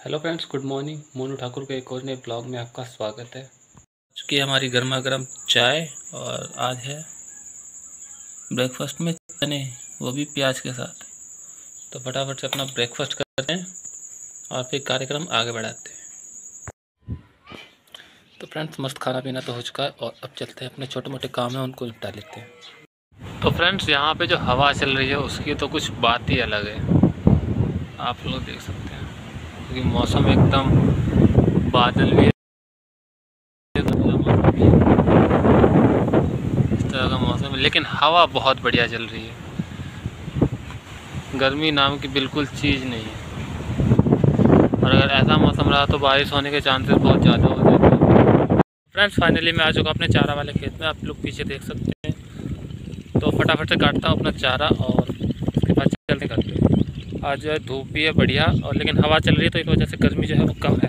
Hello friends good morning Monu Thakur के एक और नए ब्लॉग में आपका स्वागत है। चुकी है हमारी गर्मा गर्म चाय और आज है ब्रेकफास्ट में चने, वो भी प्याज के साथ। तो फटाफट से अपना ब्रेकफास्ट करते हैं और फिर कार्यक्रम आगे बढ़ाते हैं। तो फ्रेंड्स मस्त खाना पीना तो हो चुका है और अब चलते हैं अपने छोटे मोटे काम हैं, उनको निपटा लेते हैं। तो फ्रेंड्स यहाँ पे जो हवा चल रही है, उसकी तो कुछ बात ही अलग है। आप लोग देख सकते क्योंकि मौसम एकदम बादल भी है। इस तरह का मौसम है, लेकिन हवा बहुत बढ़िया चल रही है। गर्मी नाम की बिल्कुल चीज़ नहीं है। और अगर ऐसा मौसम रहा तो बारिश होने के चांसेस बहुत ज़्यादा हो जाते हैं। फ्रेंड्स फाइनली मैं आ चुका अपने चारा वाले खेत में। आप लोग पीछे देख सकते हैं। तो फटाफट से काटता हूँ अपना चारा और उसके बाद चलते करते आज जो है धूप भी है, बढ़िया, और लेकिन हवा चल रही है तो इस वजह से गर्मी जो है वो कम है।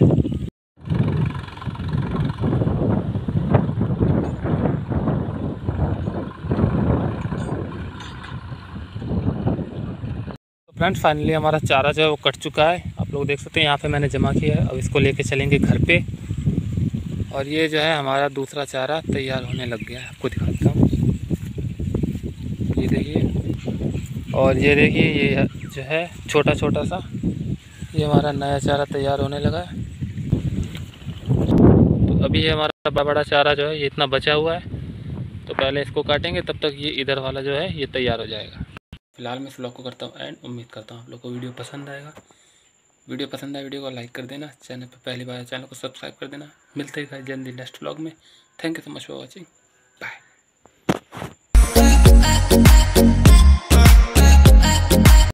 तो फ्रेंड्स फाइनली हमारा चारा जो है वो कट चुका है। आप लोग देख सकते हैं, यहाँ पे मैंने जमा किया है, अब इसको लेके चलेंगे घर पे। और ये जो है हमारा दूसरा चारा तैयार होने लग गया है। आपको दिखाता हूँ। ये देखिए। और ये देखिए, ये जो है छोटा छोटा सा, ये हमारा नया चारा तैयार होने लगा है। तो अभी ये हमारा बड़ा बड़ा चारा जो है, ये इतना बचा हुआ है। तो पहले इसको काटेंगे, तब तक ये इधर वाला जो है, ये तैयार हो जाएगा। फ़िलहाल मैं इस ब्लॉग को करता हूँ एंड उम्मीद करता हूँ आप लोग को वीडियो पसंद आएगा। वीडियो पसंद आए, वीडियो को लाइक कर देना, चैनल पर पहली बार चैनल को सब्सक्राइब कर देना। मिलते हैं जल्दी नेक्स्ट ब्लॉग में। Thank you so much for watching